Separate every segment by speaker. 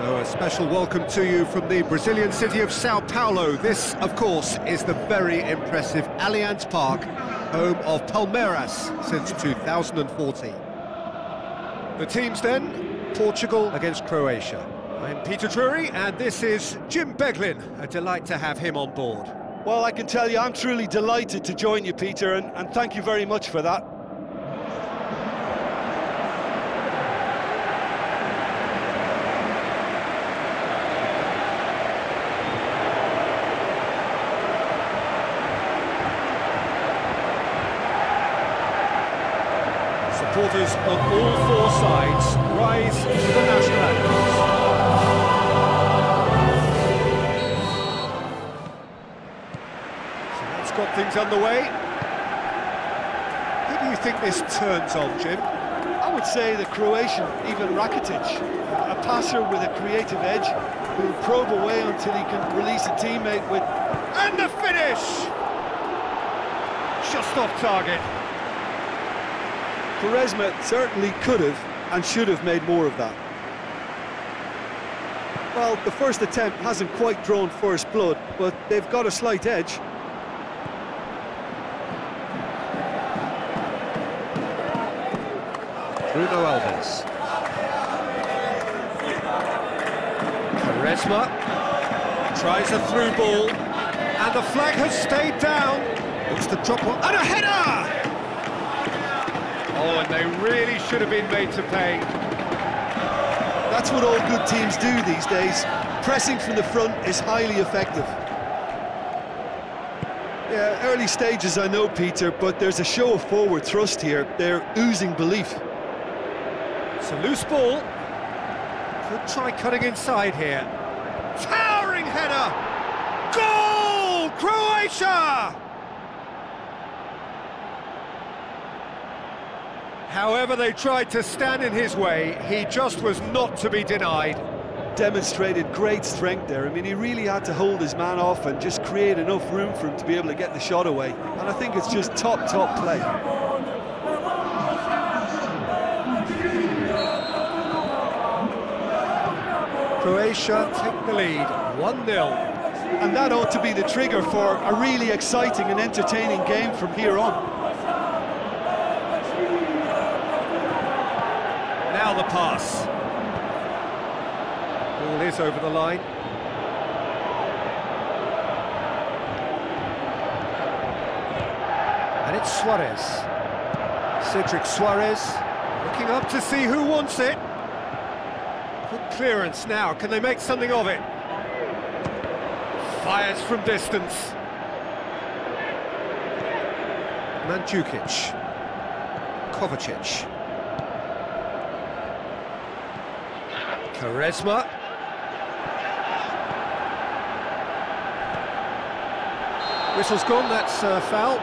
Speaker 1: So a special welcome to you from the Brazilian city of Sao Paulo. This, of course, is the very impressive Allianz Park, home of Palmeiras since 2014. The teams then, Portugal against Croatia. I'm Peter Drury, and this is Jim Beglin. A delight to have him on board.
Speaker 2: Well, I can tell you, I'm truly delighted to join you, Peter, and, and thank you very much for that.
Speaker 1: Supporters on all four sides rise to the national anthems. So that's got things underway. Who do you think this turns on, Jim?
Speaker 2: I would say the Croatian, Ivan Rakitic, a passer with a creative edge, who will probe away until he can release a teammate with...
Speaker 1: And the finish! Just off target.
Speaker 2: Quaresma certainly could have and should have made more of that. Well, the first attempt hasn't quite drawn first blood, but they've got a slight edge.
Speaker 1: Bruno Alves. Quaresma tries a through ball, and the flag has stayed down. Looks to drop one, and a header! Oh, and they really should have been made to pay.
Speaker 2: That's what all good teams do these days. Pressing from the front is highly effective. Yeah, early stages I know, Peter, but there's a show of forward thrust here. They're oozing belief.
Speaker 1: It's a loose ball. Could try cutting inside here. Towering header! Goal! Croatia! However they tried to stand in his way, he just was not to be denied.
Speaker 2: Demonstrated great strength there. I mean, he really had to hold his man off and just create enough room for him to be able to get the shot away. And I think it's just top, top play.
Speaker 1: Croatia take the lead, 1-0.
Speaker 2: And that ought to be the trigger for a really exciting and entertaining game from here on.
Speaker 1: Now the pass. Ball is over the line. And it's Soares. Cedric Soares looking up to see who wants it. Good clearance now. Can they make something of it? Fires from distance. Mandzukic. Kovacic. Quaresma. Whistle's gone, that's uh, foul.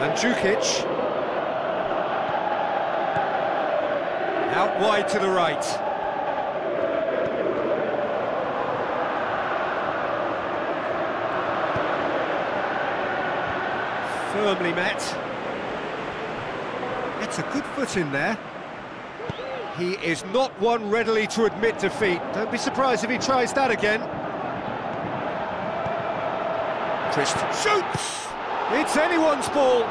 Speaker 1: Mandzukic. Out wide to the right. Firmly met. It's a good foot in there. He is not one readily to admit defeat. Don't be surprised if he tries that again. Christ shoots! It's anyone's ball.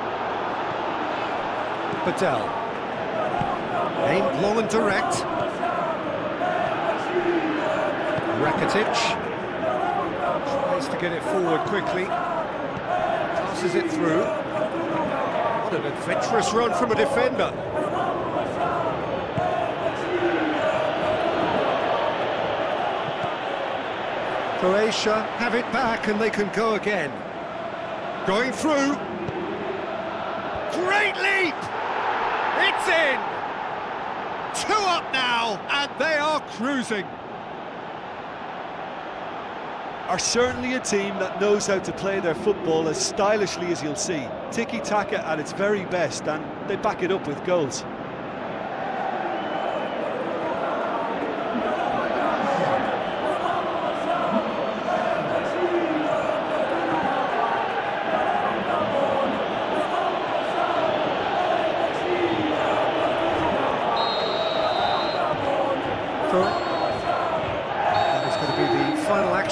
Speaker 1: Patel. Aimed long and direct. Rakitic. Tries to get it forward quickly. Passes it through. What an adventurous run from a defender. Croatia have it back and they can go again. Going through. Great leap! It's in! Two up now, and they are cruising.
Speaker 2: Are certainly a team that knows how to play their football as stylishly as you'll see. Tiki-taka at its very best, and they back it up with goals.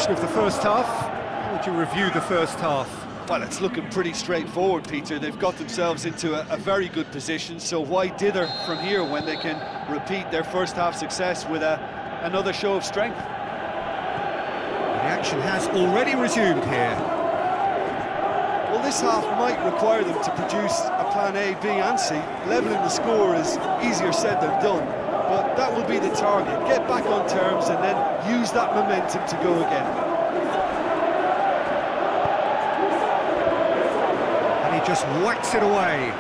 Speaker 1: With the first half. How would you review the first half?
Speaker 2: Well, it's looking pretty straightforward, Peter. They've got themselves into a, a, very good position, so why dither from here when they can repeat their first half success with a, another show of strength?
Speaker 1: The action has already resumed here.
Speaker 2: Well, this half might require them to produce a plan A, B and C. Levelling the score is easier said than done, but that will be the target. Get back on terms and then use that momentum to go again.
Speaker 1: And he just whacks it away.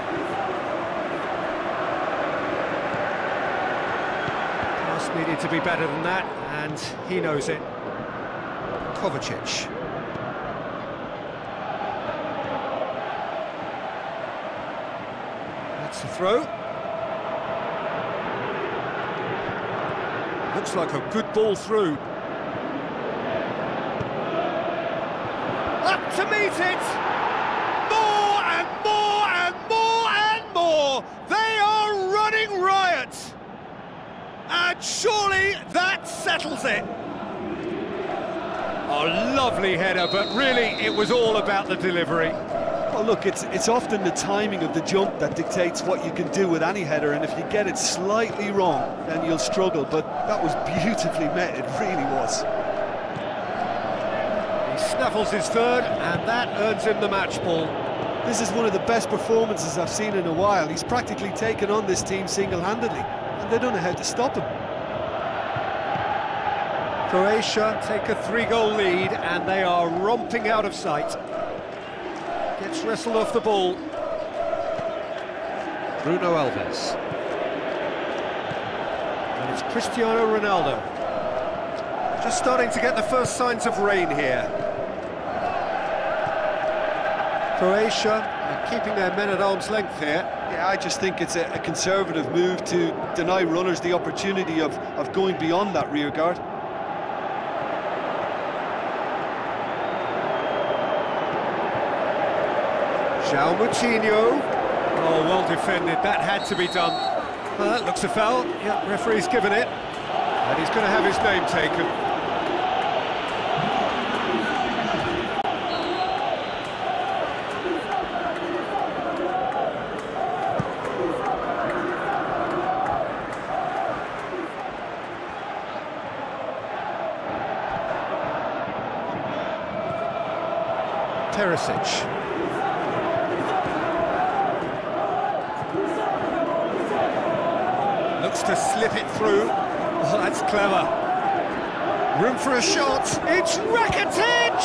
Speaker 1: Pass needed to be better than that, and he knows it. Kovacic. That's the throw. Looks like a good ball through. Up to meet it! More and more and more and more! They are running riot! And surely that settles it. A lovely header, but really it was all about the delivery.
Speaker 2: Well, look, it's it's often the timing of the jump that dictates what you can do with any header, and if you get it slightly wrong, then you'll struggle, but that was beautifully met, it really was.
Speaker 1: He snaffles his third, and that earns him the match ball.
Speaker 2: This is one of the best performances I've seen in a while. He's practically taken on this team single-handedly and they don't know how to stop him.
Speaker 1: Croatia take a three-goal lead and they are romping out of sight. Gets wrestled off the ball. Bruno Alves. And it's Cristiano Ronaldo. Just starting to get the first signs of rain here. Croatia are keeping their men at arm's length here.
Speaker 2: Yeah, I just think it's a, a conservative move to deny runners the opportunity of, of going beyond that rear guard.
Speaker 1: João Moutinho. Oh, well defended. That had to be done. Well, that looks a foul. Yeah, referee's given it. And he's going to have his name taken. Perisic. To slip it through. Oh, that's clever. Room for a shot. It's Rakitic!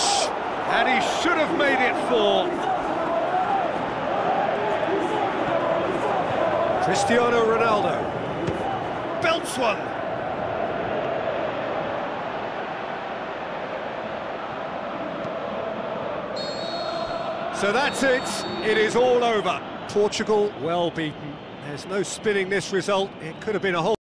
Speaker 1: And he should have made it four. Cristiano Ronaldo. Belts one. So that's it. It is all over. Portugal well beaten. There's no spinning this result. It could have been a whole